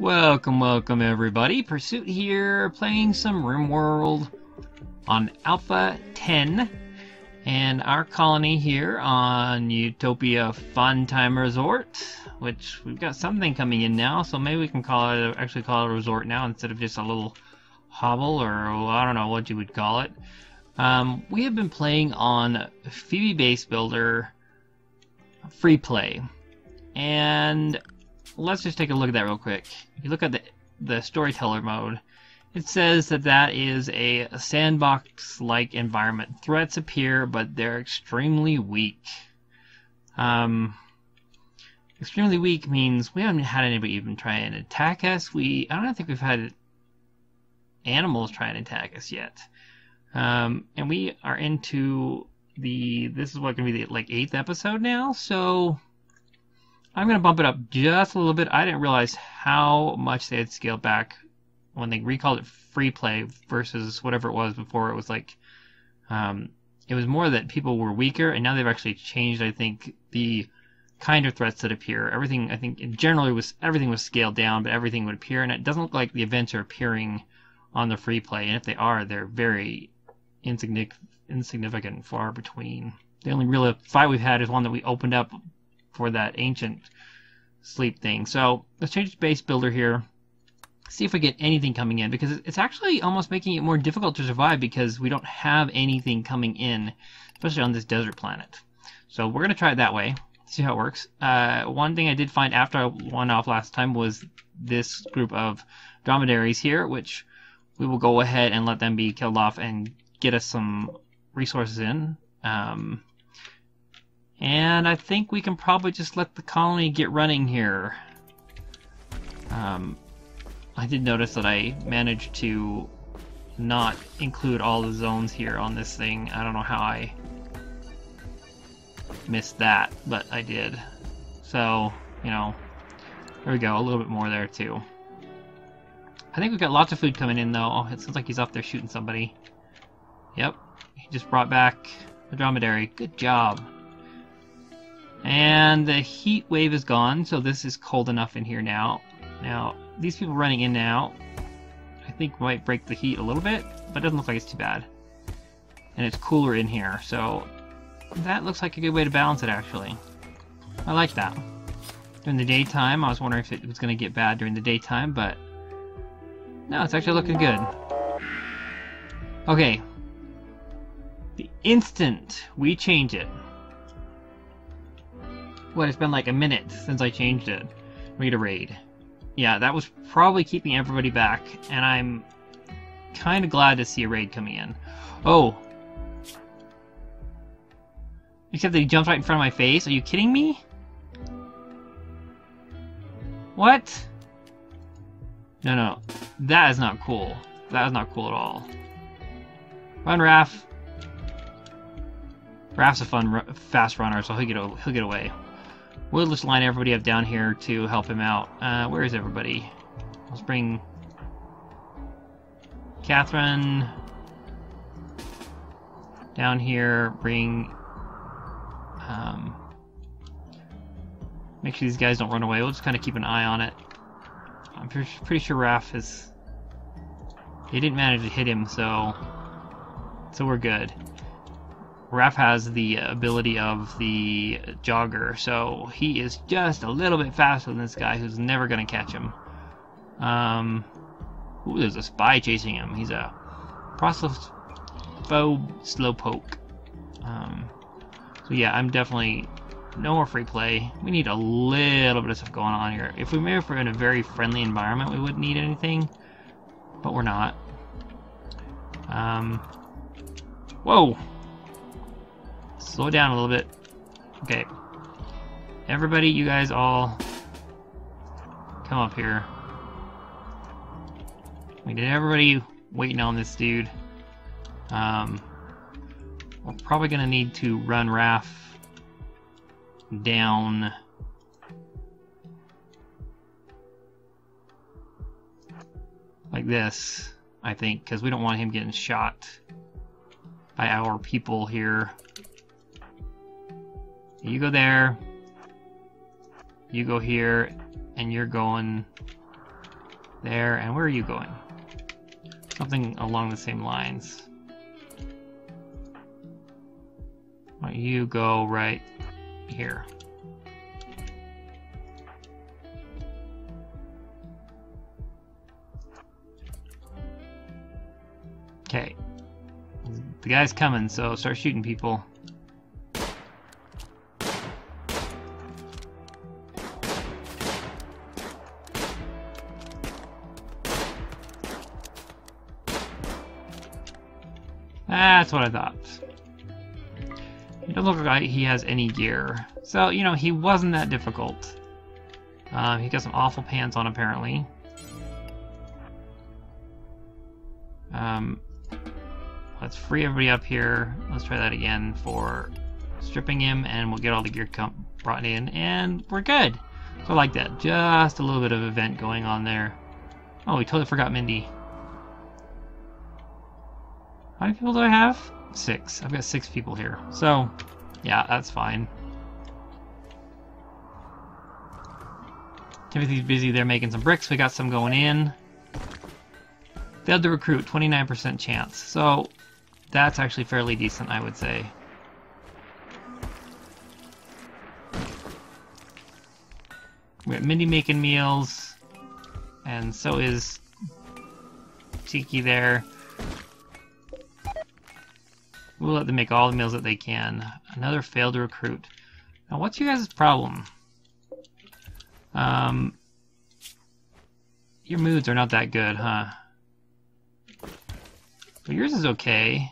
Welcome, welcome everybody. Pursuit here, playing some RimWorld on Alpha 10. And our colony here on Utopia Fun Time Resort, which we've got something coming in now, so maybe we can call it, actually call it a resort now instead of just a little hovel, or I don't know what you would call it. Um, we have been playing on Phoebe Base Builder free play. And let's just take a look at that real quick. If you look at the, the storyteller mode, it says that that is a sandbox-like environment. Threats appear, but they're extremely weak. Um, extremely weak means we haven't had anybody even try and attack us. We I don't think we've had animals try and attack us yet. Um, and we are into the this is what to be the like eighth episode now, so I'm going to bump it up just a little bit. I didn't realize how much they had scaled back when they recalled it free play versus whatever it was before. It was like, um, it was more that people were weaker, and now they've actually changed. I think the kind of threats that appear. Everything I think generally was everything was scaled down, but everything would appear, and it doesn't look like the events are appearing on the free play. And if they are, they're very insignificant, insignificant, far between. The only real fight we've had is one that we opened up for that ancient sleep thing. So let's change the base builder here. See if we get anything coming in because it's actually almost making it more difficult to survive because we don't have anything coming in, especially on this desert planet. So we're gonna try it that way. See how it works. Uh, one thing I did find after I won off last time was this group of dromedaries here, which we will go ahead and let them be killed off and get us some resources in. Um, and I think we can probably just let the colony get running here. Um, I did notice that I managed to not include all the zones here on this thing. I don't know how I missed that, but I did. So, you know, there we go, a little bit more there too. I think we've got lots of food coming in though. Oh, it sounds like he's up there shooting somebody. Yep, he just brought back the dromedary. Good job. And the heat wave is gone, so this is cold enough in here now. Now, these people running in now, I think might break the heat a little bit, but it doesn't look like it's too bad. And it's cooler in here, so that looks like a good way to balance it, actually. I like that. During the daytime, I was wondering if it was going to get bad during the daytime, but no, it's actually looking good. Okay. The instant we change it, what, it's been like a minute since I changed it. We Read a raid. Yeah, that was probably keeping everybody back, and I'm kind of glad to see a raid coming in. Oh. Except that he jumps right in front of my face. Are you kidding me? What? No, no. That is not cool. That is not cool at all. Run, Raph. Raph's a fun, fast runner, so he'll get, he'll get away. We'll just line everybody up down here to help him out. Uh, where is everybody? Let's bring Catherine down here. Bring. Um, make sure these guys don't run away. We'll just kind of keep an eye on it. I'm pretty, pretty sure Raph is. He didn't manage to hit him, so. So we're good. Raph has the ability of the jogger, so he is just a little bit faster than this guy who's never going to catch him. Um, ooh, there's a spy chasing him. He's a prosthophobe slowpoke. Um, so yeah, I'm definitely no more free play. We need a little bit of stuff going on here. If we were if we're in a very friendly environment, we wouldn't need anything, but we're not. Um, whoa! Slow down a little bit. Okay. Everybody, you guys all come up here. We did everybody waiting on this dude. Um, we're probably gonna need to run Raph down. Like this, I think, because we don't want him getting shot by our people here. You go there. You go here, and you're going there, and where are you going? Something along the same lines. Why don't you go right here? Okay. The guy's coming, so start shooting people. That's what I thought. He doesn't look like he has any gear. So, you know, he wasn't that difficult. Um, he got some awful pants on, apparently. Um, let's free everybody up here. Let's try that again for stripping him, and we'll get all the gear brought in, and we're good. So I like that. Just a little bit of event going on there. Oh, we totally forgot Mindy. How many people do I have? Six. I've got six people here. So, yeah, that's fine. Timothy's busy there making some bricks. We got some going in. Failed to recruit, 29% chance. So, that's actually fairly decent, I would say. We got Mindy making meals, and so is Tiki there. We'll let them make all the meals that they can. Another failed recruit. Now, what's your guys' problem? Um, your moods are not that good, huh? But yours is okay.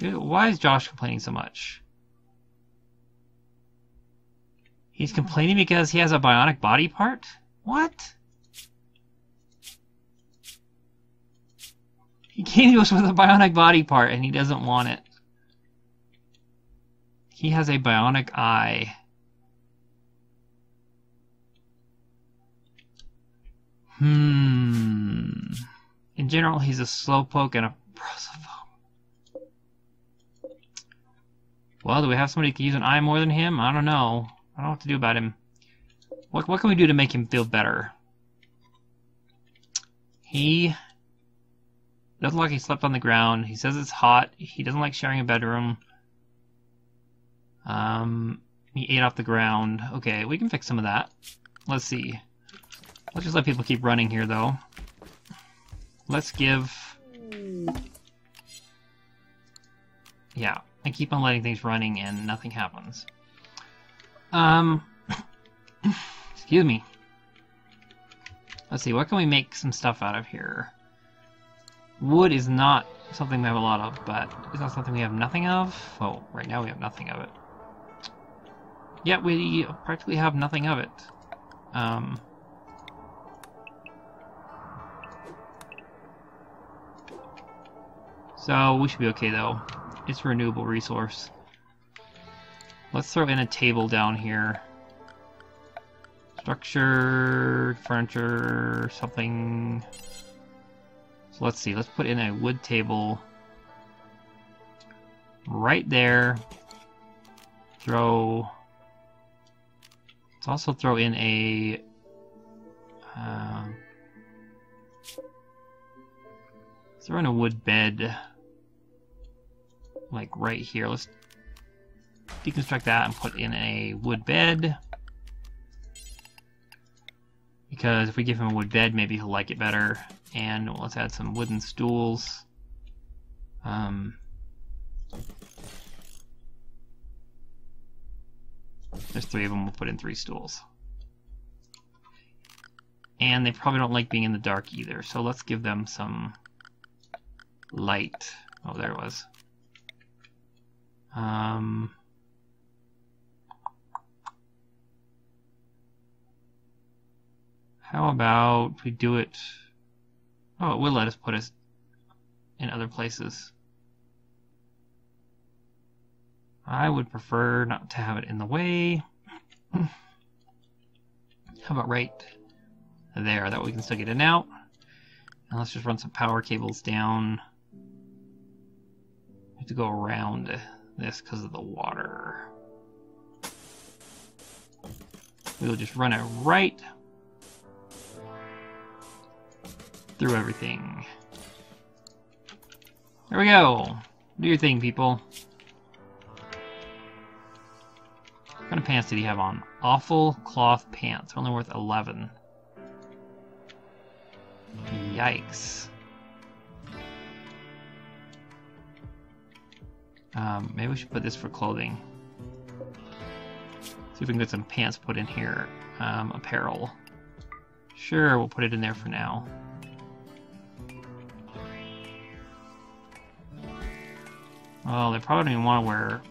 Why is Josh complaining so much? He's complaining because he has a bionic body part? What? He came to us with a bionic body part and he doesn't want it. He has a bionic eye. Hmm. In general, he's a slowpoke and a prosthophobe. Well, do we have somebody who can use an eye more than him? I don't know. I don't know what to do about him. What, what can we do to make him feel better? He doesn't like he slept on the ground. He says it's hot. He doesn't like sharing a bedroom. Um, he ate off the ground. Okay, we can fix some of that. Let's see. Let's just let people keep running here, though. Let's give... Yeah, I keep on letting things running and nothing happens. Um, excuse me. Let's see, what can we make some stuff out of here? Wood is not something we have a lot of, but is that something we have nothing of? Oh, right now we have nothing of it. Yeah, we practically have nothing of it. Um, so we should be okay though. It's a renewable resource. Let's throw in a table down here. Structure, furniture, something. So let's see, let's put in a wood table right there. Throw. Let's also throw in a. Uh, throw in a wood bed, like right here. Let's deconstruct that and put in a wood bed. Because if we give him a wood bed, maybe he'll like it better. And let's add some wooden stools. Um, there's three of them, we'll put in three stools. And they probably don't like being in the dark either, so let's give them some light. Oh, there it was. Um, how about we do it Oh, it will let us put us in other places. I would prefer not to have it in the way. How about right there? That way we can still get in out. And let's just run some power cables down. We have to go around this because of the water. We'll just run it right through everything. There we go. Do your thing, people. Pants did he have on? Awful cloth pants. Only worth 11. Yikes. Um, maybe we should put this for clothing. See if we can get some pants put in here. Um, apparel. Sure, we'll put it in there for now. Well, they probably don't even want to wear...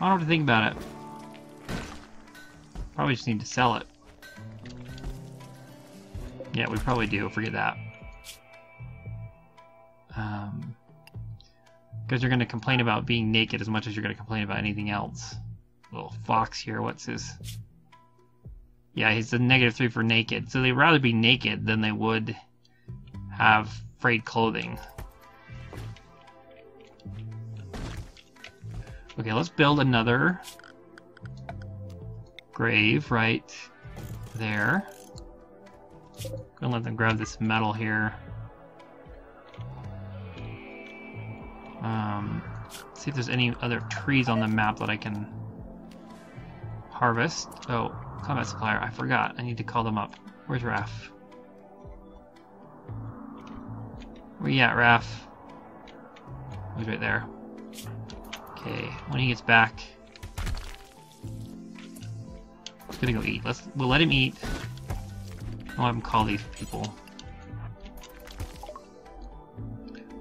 I don't what to think about it. Probably just need to sell it. Yeah, we probably do. Forget that. Um, because you're going to complain about being naked as much as you're going to complain about anything else. Little fox here, what's his... Yeah, he's a negative three for naked. So they'd rather be naked than they would have frayed clothing. Okay, let's build another grave right there. Gonna let them grab this metal here. Um, see if there's any other trees on the map that I can harvest. Oh, combat supplier. I forgot. I need to call them up. Where's Raph? Where you at, Raph? He's right there. Okay, when he gets back, he's gonna go eat. Let's we'll let him eat. I'll have him call these people.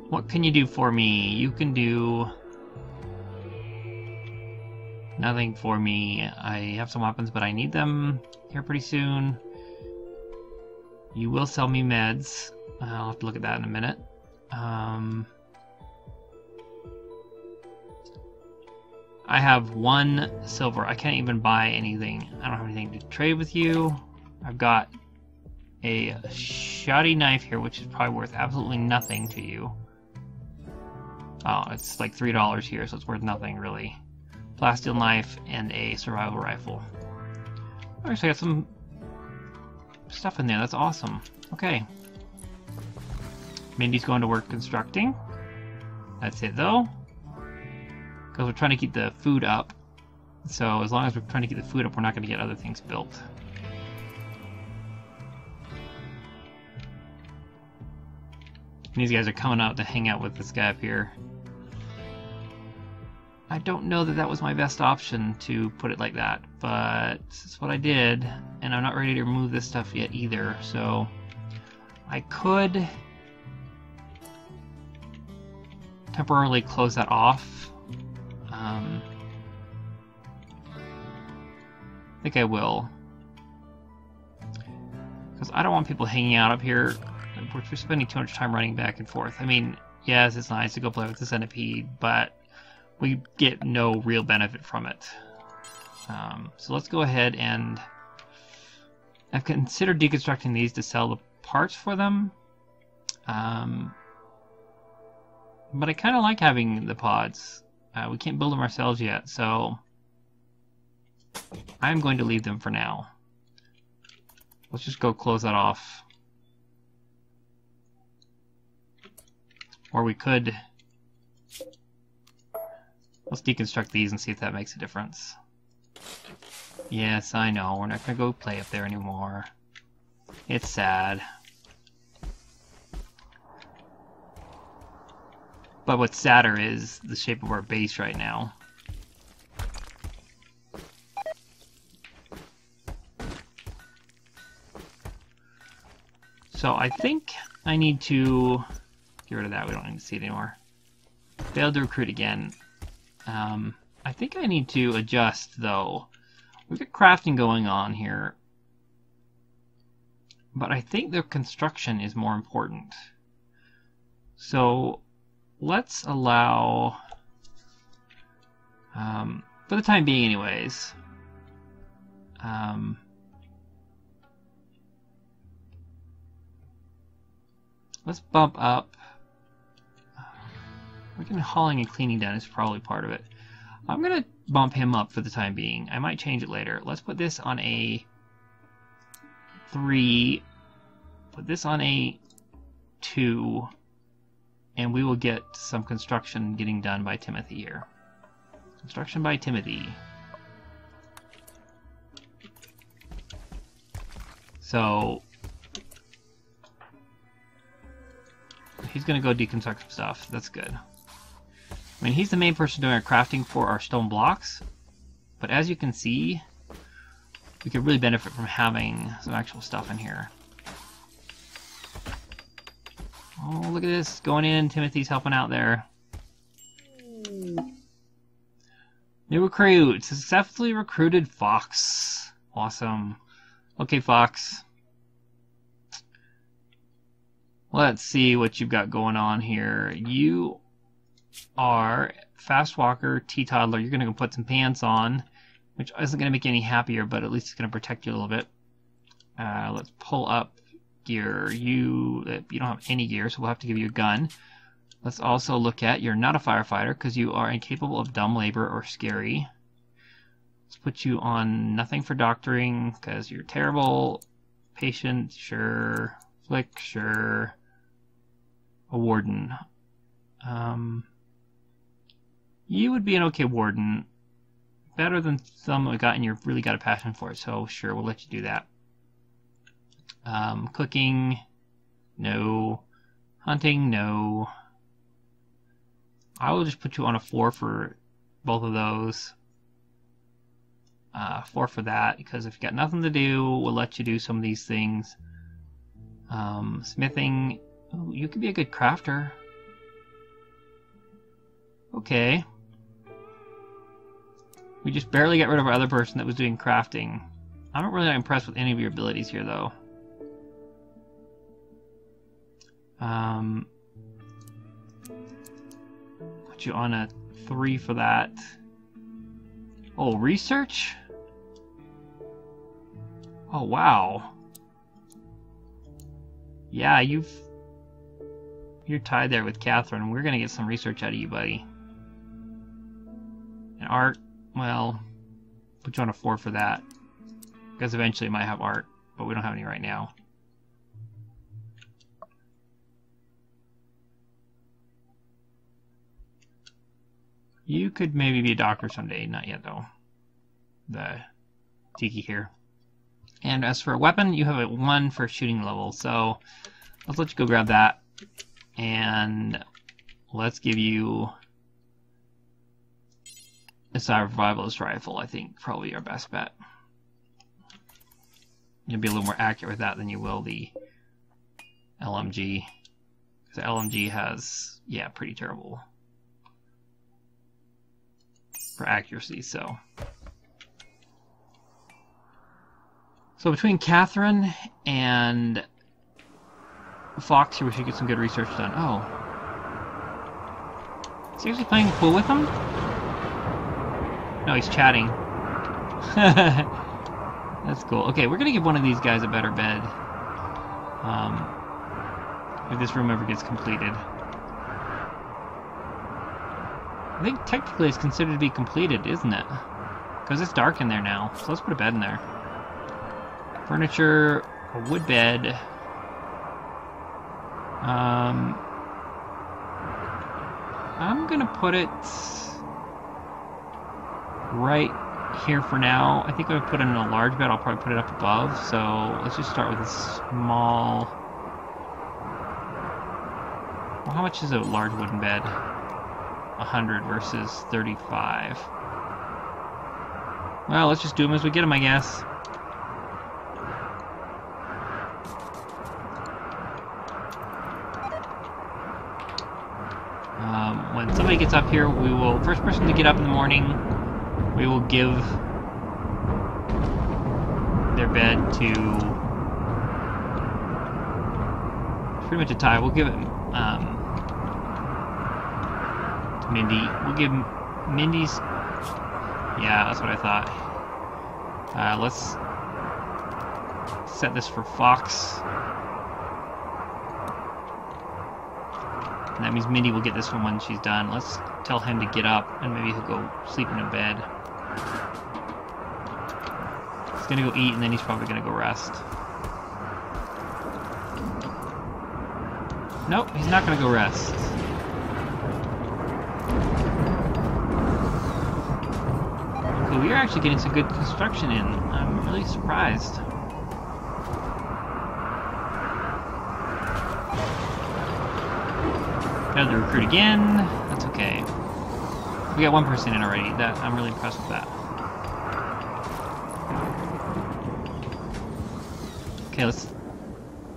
What can you do for me? You can do nothing for me. I have some weapons, but I need them here pretty soon. You will sell me meds. I'll have to look at that in a minute. Um, I have one silver. I can't even buy anything. I don't have anything to trade with you. I've got a shoddy knife here, which is probably worth absolutely nothing to you. Oh, it's like $3 here, so it's worth nothing, really. Plasteel knife and a survival rifle. I actually, got some stuff in there. That's awesome. Okay. Mindy's going to work constructing. That's it, though. Because we're trying to keep the food up. So as long as we're trying to keep the food up, we're not going to get other things built. these guys are coming out to hang out with this guy up here. I don't know that that was my best option to put it like that, but it's what I did, and I'm not ready to remove this stuff yet either, so I could temporarily close that off. Um, I think I will. Because I don't want people hanging out up here. We're spending too much time running back and forth. I mean, yes, it's nice to go play with the centipede, but we get no real benefit from it. Um, so let's go ahead and... I've considered deconstructing these to sell the parts for them. Um, but I kind of like having the pods. Uh, we can't build them ourselves yet, so I'm going to leave them for now. Let's just go close that off. Or we could... Let's deconstruct these and see if that makes a difference. Yes, I know. We're not going to go play up there anymore. It's sad. But what's sadder is the shape of our base right now. So I think I need to get rid of that. We don't need to see it anymore. Failed to recruit again. Um, I think I need to adjust though. We've got crafting going on here. But I think the construction is more important. So let's allow, um, for the time being anyways, um, let's bump up, we're getting hauling and cleaning done is probably part of it. I'm going to bump him up for the time being. I might change it later. Let's put this on a three, put this on a two, and we will get some construction getting done by Timothy here. Construction by Timothy. So he's gonna go deconstruct some stuff. That's good. I mean, he's the main person doing our crafting for our stone blocks, but as you can see, we could really benefit from having some actual stuff in here. Oh, look at this, going in, Timothy's helping out there. New recruit, successfully recruited Fox. Awesome. Okay, Fox. Let's see what you've got going on here. You are fast walker, teetotaler. You're going to go put some pants on, which isn't going to make you any happier, but at least it's going to protect you a little bit. Uh, let's pull up gear. You you don't have any gear, so we'll have to give you a gun. Let's also look at you're not a firefighter because you are incapable of dumb labor or scary. Let's put you on nothing for doctoring because you're terrible. Patient, sure. Flick, sure. A warden. Um, you would be an okay warden. Better than some we got, and you've really got a passion for it, so sure, we'll let you do that. Um, cooking, no. Hunting, no. I will just put you on a 4 for both of those. Uh, 4 for that, because if you've got nothing to do, we'll let you do some of these things. Um, smithing, ooh, you could be a good crafter. Okay. We just barely got rid of our other person that was doing crafting. I'm not really impressed with any of your abilities here, though. Um, put you on a 3 for that. Oh, research? Oh, wow. Yeah, you've... You're tied there with Catherine. We're gonna get some research out of you, buddy. And art, well, put you on a 4 for that. Because eventually you might have art, but we don't have any right now. You could maybe be a doctor someday. Not yet, though. The Tiki here. And as for a weapon, you have a 1 for shooting level. So let's let you go grab that. And let's give you a survivalist rifle, I think, probably your best bet. You'll be a little more accurate with that than you will the LMG. The LMG has, yeah, pretty terrible for accuracy, so. So between Catherine and Fox here, we should get some good research done. Oh. Is he actually playing pool with him? No, he's chatting. That's cool. Okay, we're gonna give one of these guys a better bed. Um, if this room ever gets completed. I think technically it's considered to be completed, isn't it? Because it's dark in there now. So let's put a bed in there. Furniture, a wood bed. Um, I'm gonna put it right here for now. I think I would put in a large bed. I'll probably put it up above. So let's just start with a small. Well, how much is a large wooden bed? 100 versus 35. Well, let's just do them as we get them, I guess. Um, when somebody gets up here, we will, first person to get up in the morning, we will give their bed to, pretty much a tie, we'll give it, um, Mindy. We'll give Mindy's... Yeah, that's what I thought. Uh, let's set this for Fox. And that means Mindy will get this one when she's done. Let's tell him to get up, and maybe he'll go sleep in a bed. He's gonna go eat, and then he's probably gonna go rest. Nope, he's not gonna go rest. We are actually getting some good construction in. I'm really surprised. Got to recruit again. That's okay. We got one person in already. That I'm really impressed with that. Okay, let's.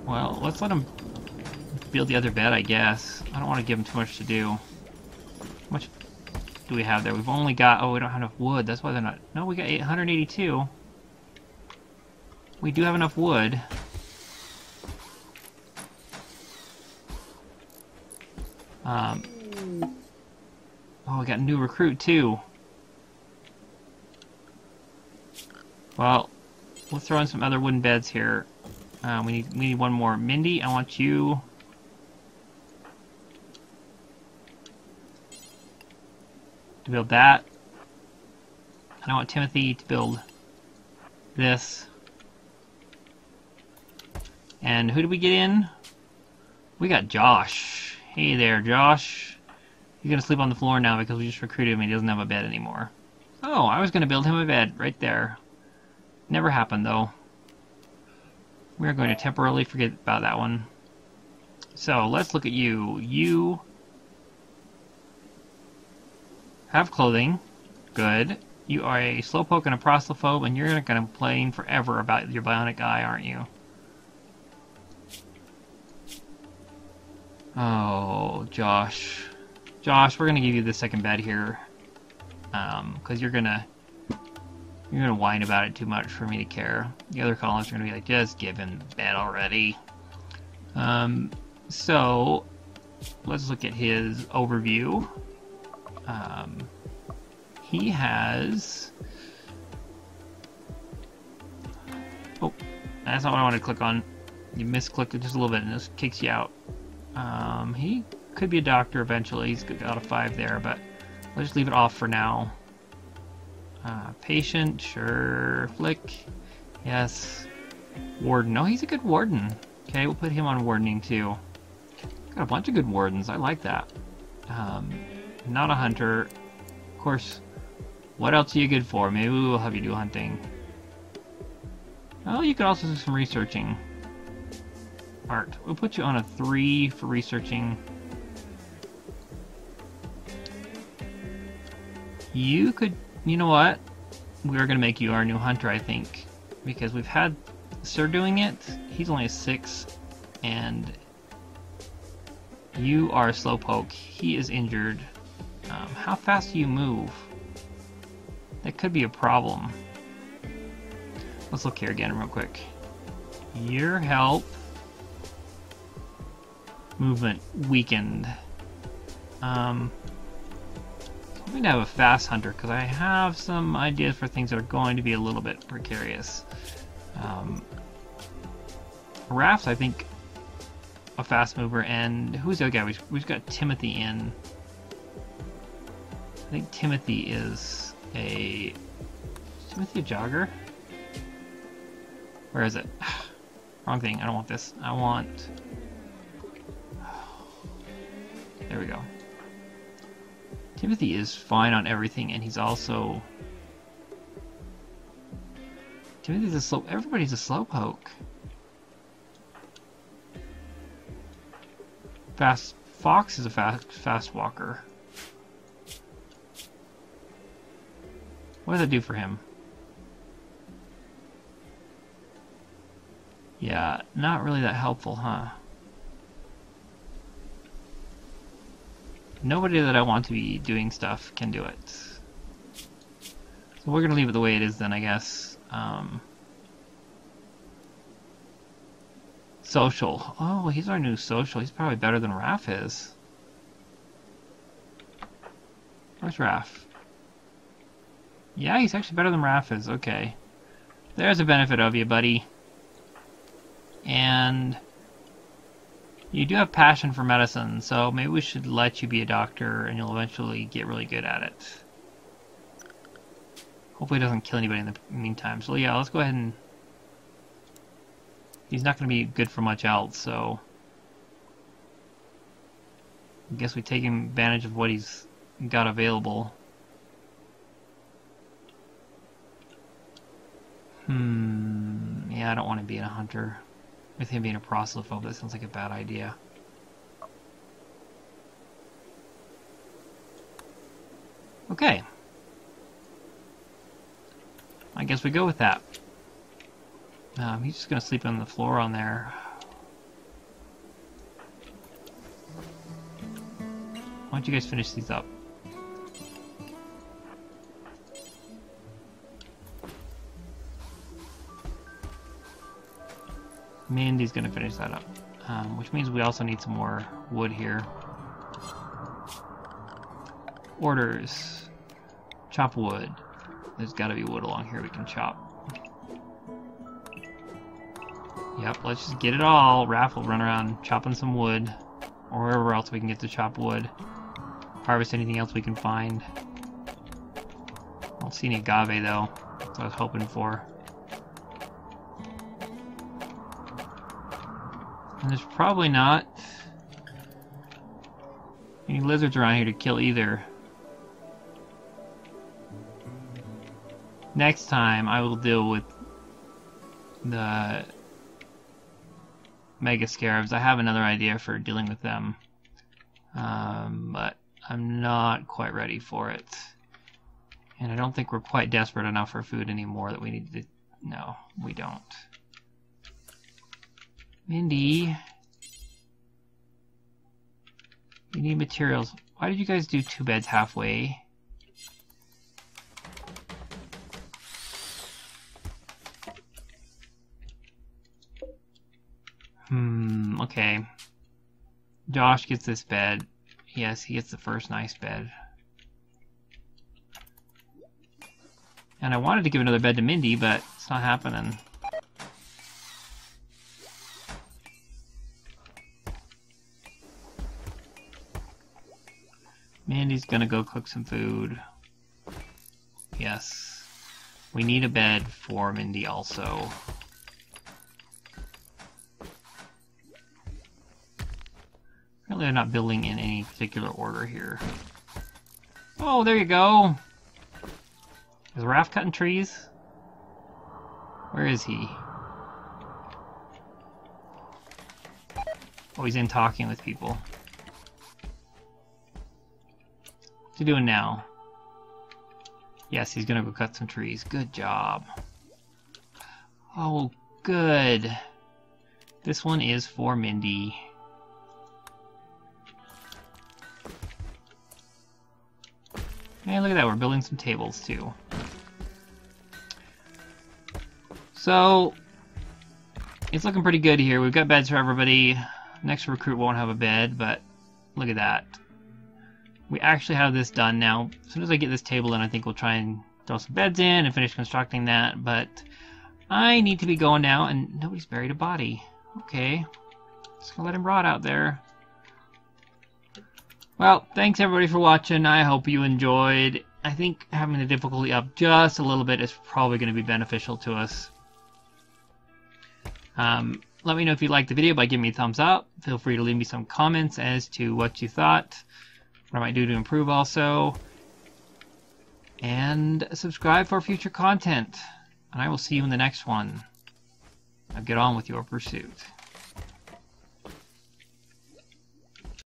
Well, let's let him build the other bed, I guess. I don't want to give him too much to do. How much do we have there? We've only got... Oh, we don't have enough wood. That's why they're not... No, we got 882. We do have enough wood. Um, oh, we got a new recruit, too. Well, we'll throw in some other wooden beds here. Uh, we need we need one more. Mindy, I want you to build that. And I want Timothy to build this. And who did we get in? We got Josh. Hey there, Josh. He's gonna sleep on the floor now because we just recruited him and he doesn't have a bed anymore. Oh, I was gonna build him a bed right there. Never happened though. We're going to temporarily forget about that one. So let's look at you. You have clothing. Good. You are a slowpoke and a prosthophobe, and you're going to complain forever about your bionic eye, aren't you? Oh, Josh. Josh, we're going to give you the second bed here. Um, because you're going to... You're going to whine about it too much for me to care. The other colonists are going to be like, just give him the bed already. Um, so, let's look at his overview. Um, he has... Oh, that's not what I wanted to click on. You misclicked it just a little bit and this kicks you out. Um, he could be a doctor eventually. He's got a 5 there, but let's just leave it off for now. Uh, patient, sure. Flick, yes. Warden, no, he's a good warden. Okay, we'll put him on wardening too. Got a bunch of good wardens, I like that. Um, not a hunter. Of course, what else are you good for? Maybe we'll have you do hunting. Oh, you could also do some researching. Art. We'll put you on a 3 for researching. You could... You know what? We're going to make you our new hunter, I think. Because we've had Sir doing it. He's only a 6. And... You are a slowpoke. He is injured. How fast do you move? That could be a problem. Let's look here again real quick. Your help. Movement weakened. Um, I'm going to have a fast hunter because I have some ideas for things that are going to be a little bit precarious. Um, Raph, I think, a fast mover, and who's the other guy? We've, we've got Timothy in. I think Timothy is a... Is Timothy a jogger? Where is it? Wrong thing. I don't want this. I want... There we go. Timothy is fine on everything, and he's also... Timothy's a slow... Everybody's a slowpoke. Fast... Fox is a fast, fast walker. What does that do for him? Yeah, not really that helpful, huh? Nobody that I want to be doing stuff can do it. So we're going to leave it the way it is then, I guess. Um, social. Oh, he's our new social. He's probably better than Raph is. Where's Raph? Yeah, he's actually better than Raph. Okay. There's a benefit of you, buddy. And you do have passion for medicine, so maybe we should let you be a doctor and you'll eventually get really good at it. Hopefully it doesn't kill anybody in the meantime. So yeah, let's go ahead and... He's not going to be good for much else, so... I guess we take advantage of what he's got available. Hmm, yeah, I don't want to be in a hunter. With him being a prosthophobe, that sounds like a bad idea. Okay. I guess we go with that. Um, he's just gonna sleep on the floor on there. Why don't you guys finish these up? Mindy's gonna finish that up. Um, which means we also need some more wood here. Orders. Chop wood. There's gotta be wood along here we can chop. Yep, let's just get it all. Raph will run around chopping some wood. Or wherever else we can get to chop wood. Harvest anything else we can find. I don't see any agave though. That's what I was hoping for. There's probably not any lizards around here to kill either. Next time I will deal with the Mega Scarabs. I have another idea for dealing with them. Um, but I'm not quite ready for it. And I don't think we're quite desperate enough for food anymore that we need to... No, we don't. Mindy. We need materials. Why did you guys do two beds halfway? Hmm, okay. Josh gets this bed. Yes, he gets the first nice bed. And I wanted to give another bed to Mindy, but it's not happening. Mindy's gonna go cook some food. Yes. We need a bed for Mindy also. Apparently they're not building in any particular order here. Oh, there you go! Is Raph cutting trees? Where is he? Oh, he's in talking with people. He doing now? Yes, he's gonna go cut some trees. Good job. Oh, good. This one is for Mindy. Hey, look at that, we're building some tables too. So, it's looking pretty good here. We've got beds for everybody. Next recruit won't have a bed, but look at that. We actually have this done now. As soon as I get this table in, I think we'll try and throw some beds in and finish constructing that, but I need to be going now, and nobody's buried a body. Okay. Just gonna let him rot out there. Well, thanks everybody for watching. I hope you enjoyed. I think having the difficulty up just a little bit is probably going to be beneficial to us. Um, let me know if you liked the video by giving me a thumbs up. Feel free to leave me some comments as to what you thought, what I might do to improve also. And subscribe for future content. And I will see you in the next one. Now get on with your pursuit.